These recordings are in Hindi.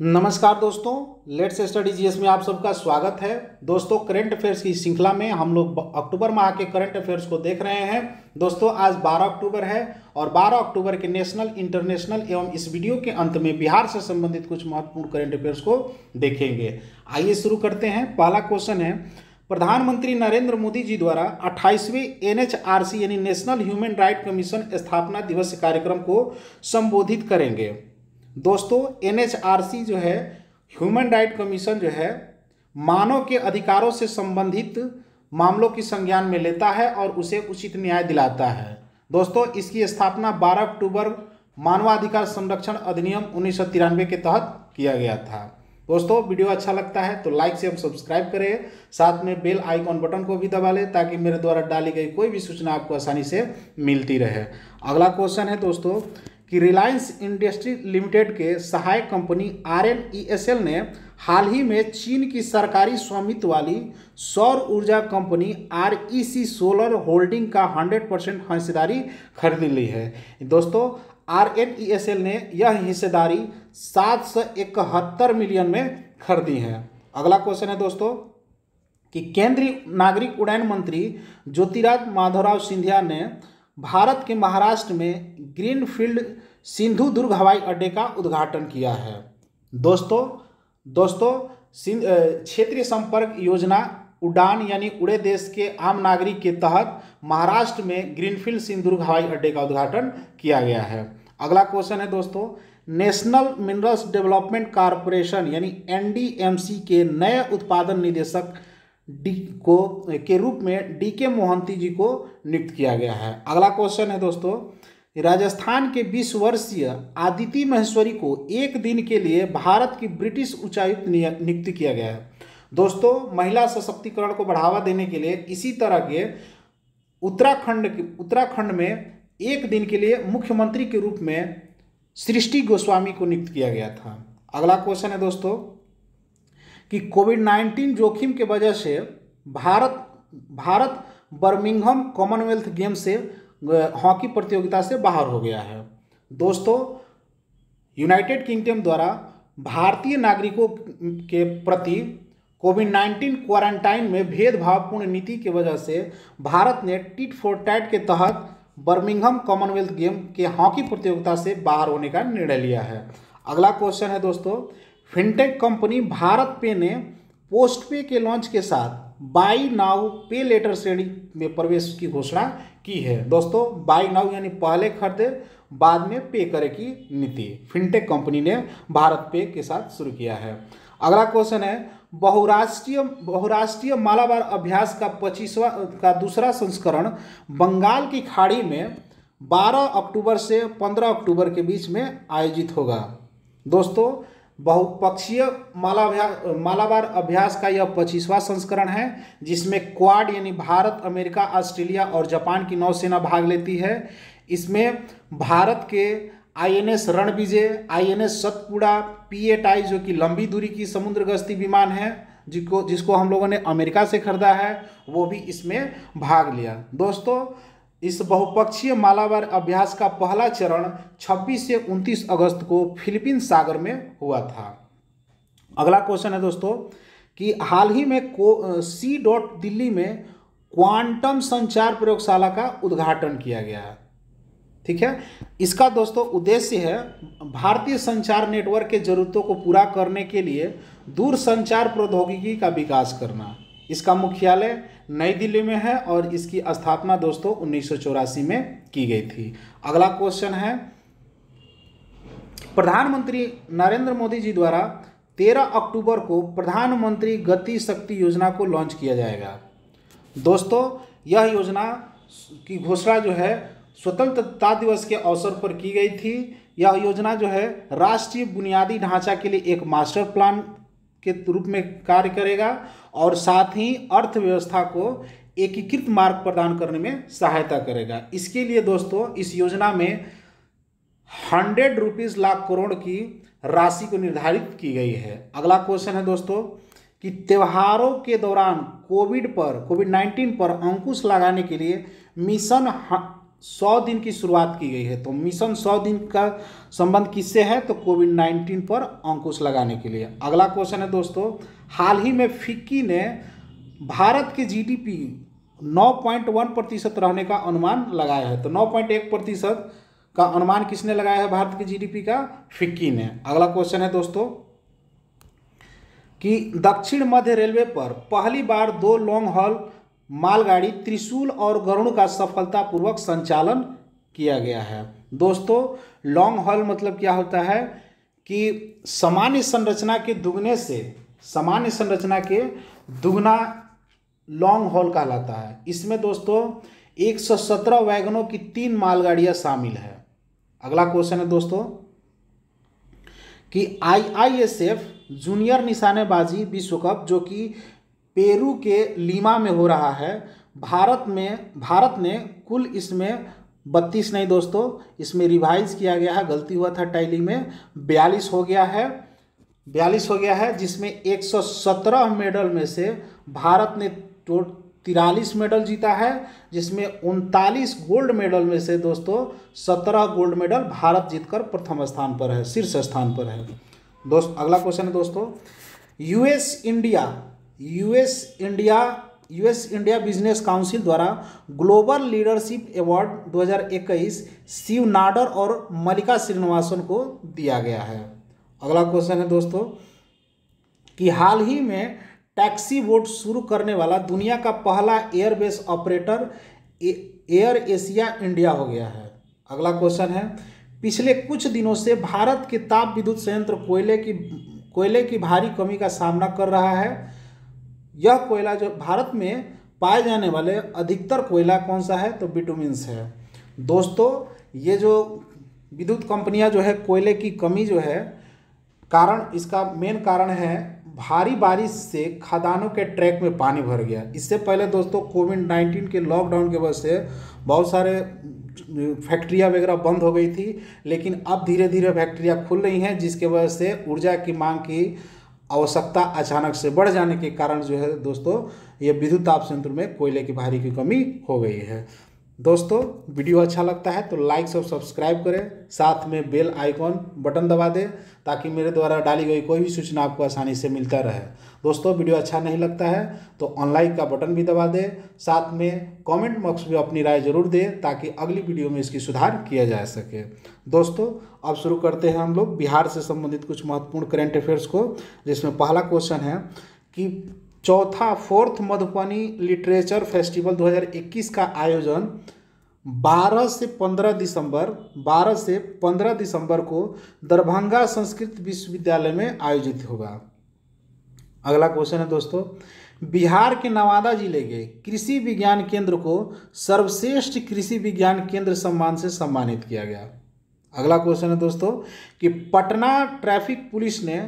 नमस्कार दोस्तों लेट्स स्टडी जीएस में आप सबका स्वागत है। दोस्तों करंट अफेयर्स की श्रृंखला में हम लोग अक्टूबर माह के करंट अफेयर्स को देख रहे हैं। दोस्तों, आज 12 अक्टूबर है और 12 अक्टूबर के नेशनल इंटरनेशनल एवं इस वीडियो के अंत में बिहार से संबंधित कुछ महत्वपूर्ण करंट अफेयर्स को देखेंगे। आइए शुरू करते हैं। पहला क्वेश्चन है, प्रधानमंत्री नरेंद्र मोदी जी द्वारा अट्ठाईसवें एन यानी नेशनल ह्यूमन राइट कमीशन स्थापना दिवस कार्यक्रम को संबोधित करेंगे। दोस्तों, एनएचआरसी जो है, ह्यूमन राइट कमीशन जो है, मानव के अधिकारों से संबंधित मामलों की संज्ञान में लेता है और उसे उचित न्याय दिलाता है। दोस्तों, इसकी स्थापना 12 अक्टूबर मानवाधिकार संरक्षण अधिनियम उन्नीस सौ तिरानबे के तहत किया गया था। दोस्तों, वीडियो अच्छा लगता है तो लाइक से हम सब्सक्राइब करें। साथ में बेल आइकॉन बटन को भी दबा लें ताकि मेरे द्वारा डाली गई कोई भी सूचना आपको आसानी से मिलती रहे। अगला क्वेश्चन है दोस्तों कि रिलायंस इंडस्ट्री लिमिटेड के सहायक कंपनी आरएनईएसएल ने हाल ही में चीन की सरकारी स्वामित्व वाली सौर ऊर्जा कंपनी आर सोलर होल्डिंग का 100 परसेंट हिस्सेदारी खरीद ली है। दोस्तों आरएनईएसएल ने यह हिस्सेदारी सात सौ इकहत्तर मिलियन में खरीदी है। अगला क्वेश्चन है दोस्तों, कि केंद्रीय नागरिक उड्डयन मंत्री ज्योतिराज माधवराव सिंधिया ने भारत के महाराष्ट्र में ग्रीनफील्ड सिंधु दुर्ग हवाई अड्डे का उद्घाटन किया है। दोस्तों दोस्तों क्षेत्रीय संपर्क योजना उड़ान यानी उड़े देश के आम नागरिक के तहत महाराष्ट्र में ग्रीनफील्ड सिंधुदुर्ग हवाई अड्डे का उद्घाटन किया गया है। अगला क्वेश्चन है दोस्तों, नेशनल मिनरल्स डेवलपमेंट कारपोरेशन यानी एनडीएमसी के नए उत्पादन निदेशक डी को, के रूप में डी के मोहंती जी को नियुक्त किया गया है। अगला क्वेश्चन है दोस्तों, राजस्थान के 20 वर्षीय आदिति महेश्वरी को एक दिन के लिए भारत की ब्रिटिश उच्चायुक्त नियुक्त किया गया है। दोस्तों, महिला सशक्तिकरण को बढ़ावा देने के लिए इसी तरह के उत्तराखंड उत्तराखंड में एक दिन के लिए मुख्यमंत्री के रूप में सृष्टि गोस्वामी को नियुक्त किया गया था। अगला क्वेश्चन है दोस्तों कि कोविड नाइन्टीन जोखिम के वजह से Bharat Bharat Birmingham Commonwealth game से हॉकी प्रतियोगिता से बाहर हो गया है। दोस्तों, यूनाइटेड किंगडम द्वारा भारतीय नागरिकों के प्रति कोविड नाइन्टीन क्वारंटाइन में भेदभावपूर्ण नीति की वजह से भारत ने टिट फॉर टैट के तहत बर्मिंघम कॉमनवेल्थ गेम के हॉकी प्रतियोगिता से बाहर होने का निर्णय लिया है। अगला क्वेश्चन है दोस्तों फिनटेक कंपनी भारत पे ने पोस्ट पे के लॉन्च के साथ बाई नाउ पे लेटर श्रेणी में प्रवेश की घोषणा की है। दोस्तों बाई नाउ यानी पहले खरीदे, बाद में पे करे की नीति। फिनटेक कंपनी ने भारत पे के साथ शुरू किया है। अगला क्वेश्चन है, बहुराष्ट्रीय बहुराष्ट्रीय मालाबार अभ्यास का पच्चीसवा, का दूसरा संस्करण बंगाल की खाड़ी में 12 अक्टूबर से 15 अक्टूबर के बीच में आयोजित होगा। दोस्तों बहुपक्षीय मालाभ्यास मालाबार अभ्यास का यह पच्चीसवां संस्करण है, जिसमें क्वाड यानी भारत, अमेरिका, ऑस्ट्रेलिया और जापान की नौसेना भाग लेती है। इसमें भारत के INS Ranvijay, INS Satpura P eight I जो कि लंबी दूरी की समुद्र गश्ती विमान है जिसको जिसको हम लोगों ने अमेरिका से खरीदा है, वो भी इसमें भाग लिया। दोस्तों इस बहुपक्षीय मालाबार अभ्यास का पहला चरण 26 से 29 अगस्त को फिलीपींस सागर में हुआ था। अगला क्वेश्चन है दोस्तों, कि हाल ही में को सी डॉट दिल्ली में क्वांटम संचार प्रयोगशाला का उद्घाटन किया गया। ठीक है? इसका दोस्तों उद्देश्य है भारतीय संचार नेटवर्क के जरूरतों को पूरा करने के लिए दूर संचार प्रौद्योगिकी का विकास करना। इसका मुख्यालय नई दिल्ली में है और इसकी स्थापना दोस्तों उन्नीस सौ चौरासी में की गई थी। अगला क्वेश्चन है, प्रधानमंत्री नरेंद्र मोदी जी द्वारा 13 अक्टूबर को प्रधानमंत्री गति शक्ति योजना को लॉन्च किया जाएगा। दोस्तों, यह योजना की घोषणा जो है, स्वतंत्रता दिवस के अवसर पर की गई थी। यह योजना जो है, राष्ट्रीय बुनियादी ढांचा के लिए एक मास्टर प्लान के रूप में कार्य करेगा और साथ ही अर्थव्यवस्था को एकीकृत मार्ग प्रदान करने में सहायता करेगा। इसके लिए दोस्तों, इस योजना में हंड्रेड रुपीज़ लाख करोड़ की राशि को निर्धारित की गई है। अगला क्वेश्चन है दोस्तों, कि त्योहारों के दौरान कोविड पर, कोविड नाइन्टीन पर अंकुश लगाने के लिए मिशन सौ दिन की शुरुआत की गई है। तो मिशन सौ दिन का संबंध किससे है? तो कोविड नाइन्टीन पर अंकुश लगाने के लिए। अगला क्वेश्चन है दोस्तों, हाल ही में फिक्की ने भारत के जीडीपी 9.1 प्रतिशत रहने का अनुमान लगाया है। तो 9.1 प्रतिशत का अनुमान किसने लगाया है भारत के जीडीपी का? फिक्की ने। अगला क्वेश्चन है दोस्तों, कि दक्षिण मध्य रेलवे पर पहली बार दो लॉन्ग हॉल मालगाड़ी, त्रिशूल और गरुण का सफलतापूर्वक संचालन किया गया है। दोस्तों लॉन्ग हॉल मतलब क्या होता है कि सामान्य संरचना के दुगने से, सामान्य संरचना के दुगना लॉन्ग हॉल कहलाता है। इसमें दोस्तों 117 वैगनों की तीन मालगाड़ियाँ शामिल है। अगला क्वेश्चन है दोस्तों, कि आईआईएसएफ जूनियर निशानेबाजी विश्व कप जो कि पेरू के लीमा में हो रहा है। भारत में, भारत ने कुल इसमें बत्तीस नहीं दोस्तों, इसमें रिवाइज किया गया है, गलती हुआ था टैली में, बयालीस हो गया है। बयालीस हो गया है, जिसमें 117 मेडल में से भारत ने तो तिरालीस मेडल जीता है, जिसमें उनतालीस गोल्ड मेडल में से दोस्तों, सत्रह गोल्ड मेडल भारत जीतकर प्रथम स्थान पर है, शीर्ष स्थान पर है। दोस्त, अगला क्वेश्चन है दोस्तों। US, India US India US India business council द्वारा global leadership award 2021 Shiv Nadar और मलिका श्रीनिवासन को दिया गया है। अगला क्वेश्चन है दोस्तों, कि हाल ही में टैक्सी बोट शुरू करने वाला दुनिया का पहला airbase operator Air Asia India हो गया है। अगला क्वेश्चन है, पिछले कुछ दिनों से भारत के ताप विद्युत संयंत्र कोयले की कोयले की भारी कमी का सामना कर रहा है। यह कोयला जो भारत में पाए जाने वाले अधिकतर कोयला कौन सा है? तो बिटुमिन्स है। दोस्तों, ये जो विद्युत कंपनियाँ जो है, कोयले की कमी जो है, कारण, इसका मेन कारण है, भारी बारिश से खदानों के ट्रैक में पानी भर गया। इससे पहले दोस्तों कोविड नाइन्टीन के लॉकडाउन की वजह से बहुत सारे फैक्ट्रियाँ वगैरह बंद हो गई थी, लेकिन अब धीरे धीरे फैक्ट्रियाँ खुल रही हैं, जिसके वजह से ऊर्जा की मांग की आवश्यकता अचानक से बढ़ जाने के कारण जो है दोस्तों, ये विद्युत ताप संयंत्र में कोयले की भारी की कमी हो गई है। दोस्तों, वीडियो अच्छा लगता है तो लाइक और सब्सक्राइब करें। साथ में बेल आइकॉन बटन दबा दें ताकि मेरे द्वारा डाली गई कोई भी सूचना आपको आसानी से मिलता रहे। दोस्तों, वीडियो अच्छा नहीं लगता है तो ऑनलाइन का बटन भी दबा दें। साथ में कमेंट बॉक्स में अपनी राय ज़रूर दें ताकि अगली वीडियो में इसकी सुधार किया जा सके। दोस्तों, अब शुरू करते हैं हम लोग बिहार से संबंधित कुछ महत्वपूर्ण करेंट अफेयर्स को, जिसमें पहला क्वेश्चन है कि चौथा फोर्थ मधुबनी लिटरेचर फेस्टिवल 2021 का आयोजन 12 से 15 दिसंबर 12 से 15 दिसंबर को दरभंगा संस्कृत विश्वविद्यालय में आयोजित होगा। अगला क्वेश्चन है दोस्तों, बिहार के नवादा ज़िले के कृषि विज्ञान केंद्र को सर्वश्रेष्ठ कृषि विज्ञान केंद्र सम्मान से सम्मानित किया गया। अगला क्वेश्चन है दोस्तों, कि पटना ट्रैफ़िक पुलिस ने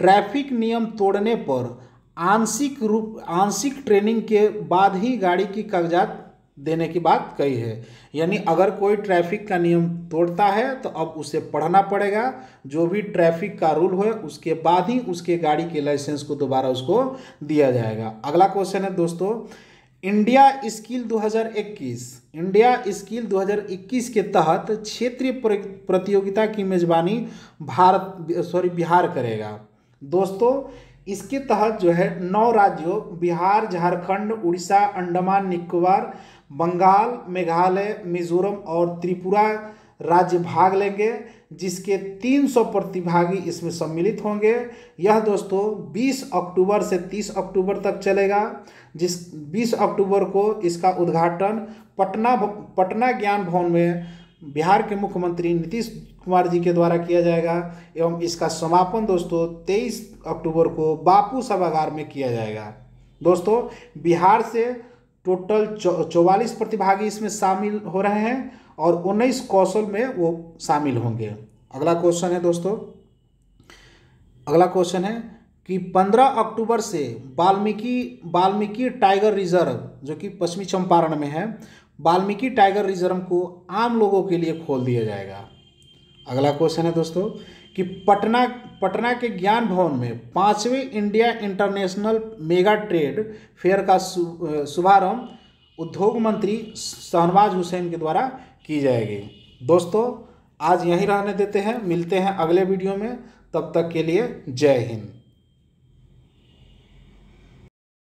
ट्रैफ़िक नियम तोड़ने पर आंशिक रूप, आंशिक ट्रेनिंग के बाद ही गाड़ी की कागजात देने की बात कही है। यानी अगर कोई ट्रैफ़िक का नियम तोड़ता है तो अब उसे पढ़ना पड़ेगा। जो भी ट्रैफ़िक का रूल हो, उसके बाद ही उसके गाड़ी के लाइसेंस को दोबारा उसको दिया जाएगा। अगला क्वेश्चन है दोस्तों, इंडिया स्किल 2021 इंडिया स्किल 2021 के तहत क्षेत्रीय प्रतियोगिता की मेजबानी भारत, सॉरी, बिहार करेगा। दोस्तों इसके तहत जो है नौ राज्यों, बिहार, झारखंड, उड़ीसा, अंडमान, निकोबार, बंगाल, मेघालय, मिजोरम और त्रिपुरा राज्य भाग लेंगे, जिसके 300 प्रतिभागी इसमें सम्मिलित होंगे। यह दोस्तों 20 अक्टूबर से 30 अक्टूबर तक चलेगा, जिस 20 अक्टूबर को इसका उद्घाटन पटना पटना ज्ञान भवन में बिहार के मुख्यमंत्री नीतीश कुमार जी के द्वारा किया जाएगा एवं इसका समापन दोस्तों 23 अक्टूबर को बापू सभागार में किया जाएगा। दोस्तों, बिहार से टोटल चौवालीस प्रतिभागी इसमें शामिल हो रहे हैं और उन्नीस कौशल में वो शामिल होंगे। अगला क्वेश्चन है दोस्तों। अगला क्वेश्चन है कि 15 अक्टूबर से वाल्मीकि वाल्मीकि टाइगर रिज़र्व, जो कि पश्चिमी चंपारण में है वाल्मीकि टाइगर रिज़र्व को आम लोगों के लिए खोल दिया जाएगा। अगला क्वेश्चन है दोस्तों, कि पटना पटना के ज्ञान भवन में पाँचवें India international mega trade fair का शुभारंभ उद्योग मंत्री शहनवाज हुसैन के द्वारा की जाएगी। दोस्तों, आज यहीं रहने देते हैं, मिलते हैं अगले वीडियो में, तब तक के लिए जय हिंद।